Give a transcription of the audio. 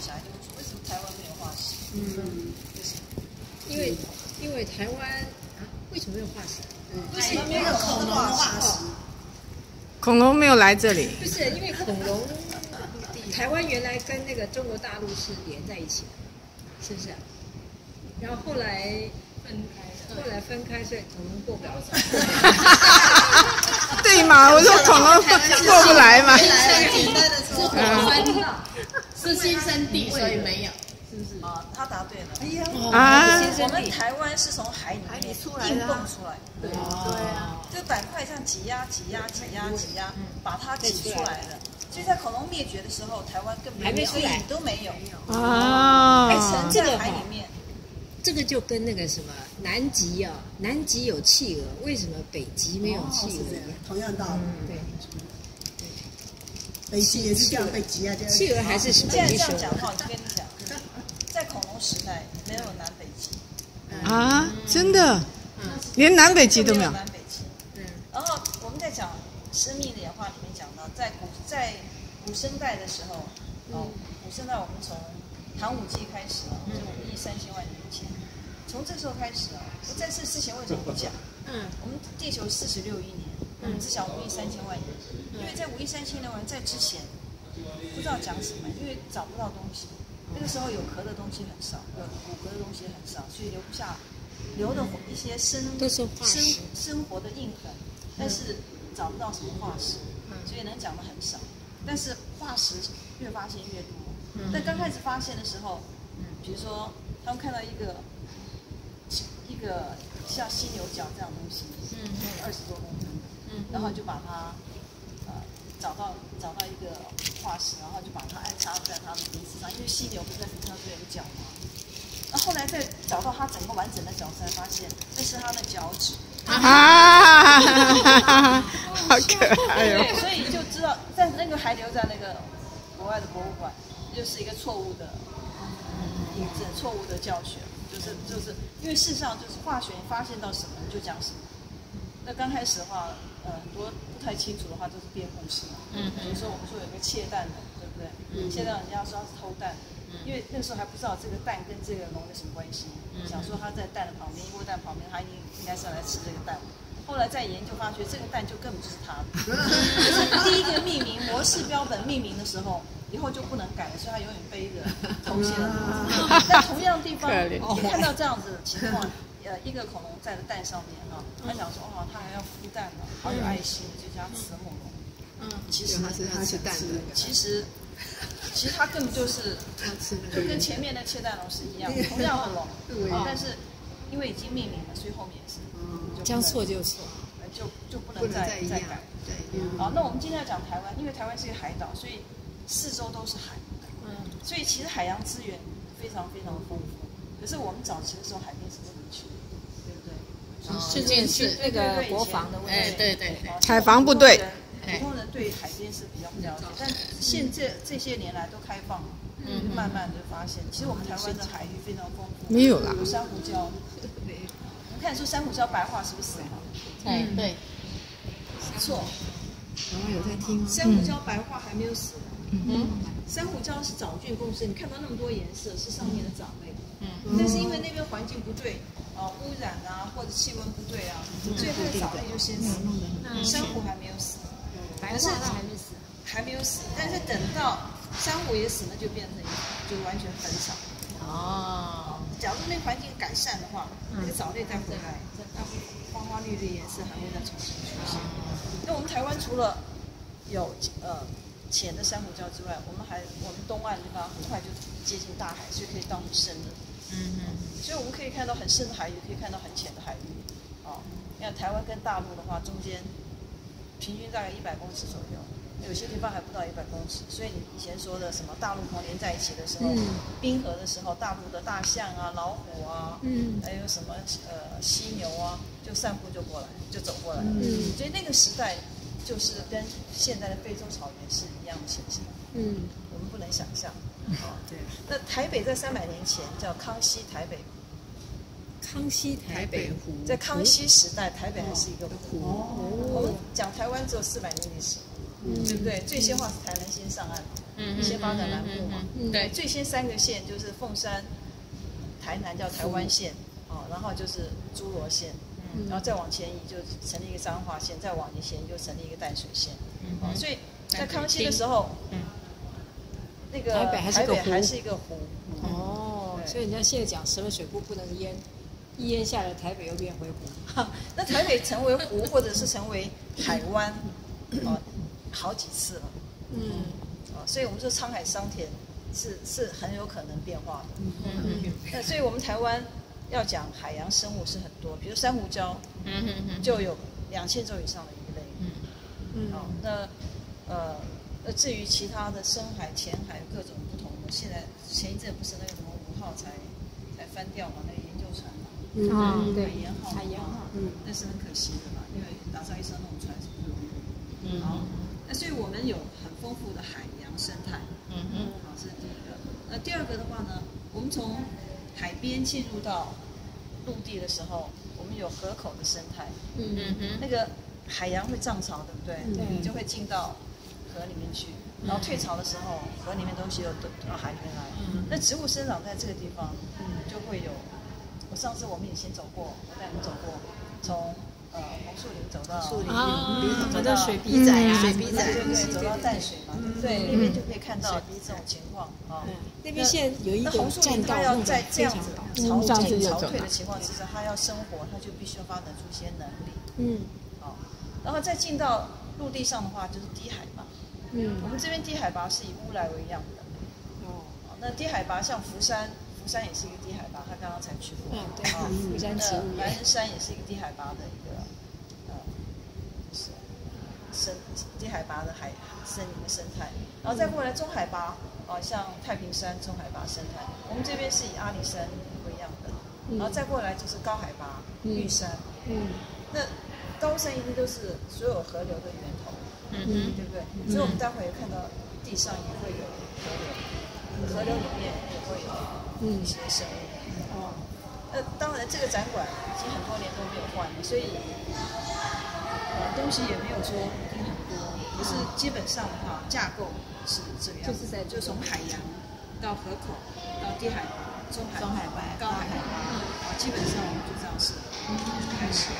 小孩就会说，为什么台湾没有化石？嗯，因为因为台湾啊，为什么没有化石？为什么没有恐龙的化石？恐龙没有来这里，不是因为恐龙，台湾原来跟那个中国大陆是连在一起的，是不是？然后后来分开，后来分开，所以恐龙过不了 对嘛？我说恐龙过不来嘛。是新生地，所以没有。是不是？啊，他答对了。哎呀，啊，我们台湾是从海里面硬蹦出来。的，对啊，这板块这样挤压、挤压、挤压、挤压，把它挤出来的。所以在恐龙灭绝的时候，台湾根本连影都没有，还沉在海里面。这个就跟那个什么南极啊，南极有企鹅，为什么北极没有企鹅？同样道理，对。北极也是这样，北极啊，企鹅还是什么？既然这样讲的话，我就跟你讲，在恐龙时代没有南北极。啊，真的？连南北极都没有。南北极。嗯。然后我们在讲生命的演化里面讲到，在古在古生代的时候，哦，古生代我们从寒武纪开始啊，就五亿三千万年前，从这时候开始啊，我在这之前为什么不讲？嗯。我们地球四十六亿年，我们只讲五亿三千万年，因为在五亿三千万年在之前，不知道讲什么，因为找不到东西。那个时候有壳的东西很少，有骨骼的东西很少，所以留不下留的一些生生生活的印痕，但是找不到什么化石，所以能讲的很少。但是化石越发现越多。但刚开始发现的时候，比如说他们看到一个一个像犀牛角这样东西，嗯二十多公分的，然后就把它呃找到找到一个化石，然后就把它安插在它的鼻子上，因为犀牛不是在鼻子上都有个角吗？那后来再找到它整个完整的脚，才发现那是它的脚趾。啊，好可爱哦！所以就知道在那个还留在那个国外的博物馆。就是一个错误的印证，错误的教学，就是就是因为事实上就是化学发现到什么就讲什么。那刚开始的话，呃，很多不太清楚的话，就是编故事嘛。嗯比如说我们说有个窃蛋的，对不对？嗯。窃蛋人家说他是偷蛋，因为那个时候还不知道这个蛋跟这个龙有什么关系。嗯。想说他在蛋的旁边，因为蛋旁边，他应应该是要来吃这个蛋。后来再研究发觉，这个蛋就根本就是他的。第一个命名模式标本命名的时候。以后就不能改了，所以他永远背着头衔。在同样地方你看到这样子的情况，呃，一个恐龙在的蛋上面啊，他想说哦，他还要孵蛋呢，好有爱心，就叫慈母龙。嗯，其实它是它是蛋的。其实其实它根本就是就跟前面的切蛋龙是一样，同样的龙，但是因为已经命名了，所以后面也是将错就错，就就不能再再改。对，好，那我们今天要讲台湾，因为台湾是一个海岛，所以。四周都是海，嗯，所以其实海洋资源非常非常丰富。可是我们早期的时候海边是不对？是这是那个国防的问题，对对对，海防部队。普通人对海边是比较不了解，但现这这些年来都开放了，嗯，慢慢的发现，其实我们台湾的海域非常丰富，没有啦，有珊瑚礁，我们看说珊瑚礁白化是不是死了？嗯，对，没错。然后有在听，珊瑚礁白化还没有死。嗯，珊瑚礁是藻菌共生，你看到那么多颜色是上面的藻类。嗯，但是因为那边环境不对，啊，污染啊，或者气温不对啊，所以它的藻类就先死。珊瑚还没有死，白化还没死，还没有死。但是等到珊瑚也死，那就变成就完全很少。哦，假如那环境改善的话，那个藻类再回来，那花花绿绿颜色还会再重新出现。那我们台湾除了有呃。浅的珊瑚礁之外，我们还我们东岸地方很快就接近大海，所以可以到很深的。嗯嗯。所以我们可以看到很深的海域，可以看到很浅的海域。哦，你看台湾跟大陆的话，中间平均大概一百公尺左右，有些地方还不到一百公尺。所以你以前说的什么大陆同连在一起的时候，冰河的时候，大陆的大象啊、老虎啊，嗯，还有什么呃犀牛啊，就散步就过来，就走过来。嗯。所以那个时代。就是跟现在的非洲草原是一样的情形，嗯，我们不能想象，哦，对。那台北在三百年前叫康熙台北，康熙台北湖，在康熙时代，台北还是一个湖。哦。我们讲台湾只有四百年历史，对不对？最先话是台南先上岸，嗯先发展南部嘛。嗯对，最先三个县就是凤山、台南叫台湾县，哦，然后就是诸罗县，嗯然后再往前移就成立一个彰化县，再往前移就成立一个淡水县。哦，所以在康熙的时候，嗯那个台北还是个湖还是一个湖。哦，所以人家现在讲什么水库不能淹，一淹下来台北又变回湖。那台北成为湖，或者是成为海湾，哦，好几次了。嗯哦，所以我们说沧海桑田是是很有可能变化的。嗯嗯那所以我们台湾要讲海洋生物是很多，比如珊瑚礁嗯嗯嗯，就有两千种以上的鱼类。嗯哦，那呃，那至于其他的深海、浅海各种不同的，现在前一阵不是那个什么五号才才翻掉嘛，那个研究船嘛，嗯，对海，盐号，海盐号，嗯，那是很可惜的嘛，因为打造一艘那种船是不容易的。嗯好，那所以我们有很丰富的海洋生态。嗯嗯好，这是第一个。那第二个的话呢，我们从海边进入到陆地的时候，我们有河口的生态。嗯嗯嗯那个海洋会涨潮，对不对？对你就会进到河里面去，然后退潮的时候，河里面东西又都到海里面来。那植物生长在这个地方，就会有。我上次我们以前走过，我带你们走过，从呃红树林走到树林啊走到水笔仔啊，水笔仔对对对，走到淡水嘛，对不对？那边就可以看到这种情况啊。那边现在有一那个红树林栈道，它要在这样子非常潮进潮退的情况之下，它要生活，它就必须要发展出一些能力。嗯好，然后再进到陆地上的话，就是低海拔。嗯我们这边低海拔是以乌来为样的。哦，啊，那低海拔像福山，福山也是一个低海拔，他刚刚才去过。嗯对啊，福山植那物园白人山也是一个低海拔的一个呃，就是生低海拔的海森林的生态。然后再过来中海拔，啊，像太平山中海拔生态，我们这边是以阿里山为样的。然后再过来就是高海拔玉山，嗯那高山一定都是所有河流的源头。嗯对不对？所以我们待会儿也看到地上也会有河流，河流里面也会有一些生物。哦，那当然，这个展馆已经很多年都没有换了，所以呃东西也没有说一定很多，可是基本上的话，架构是这个样子，就是在就从海洋到河口到低海拔、中海拔、中海拔。高海拔，啊，基本上我们就这样是开始。